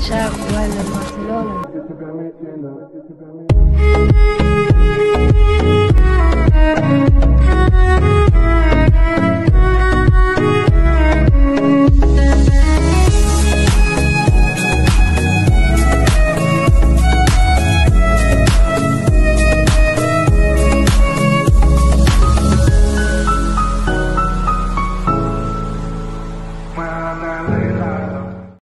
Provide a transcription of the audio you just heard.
hinchada actual Barcelona.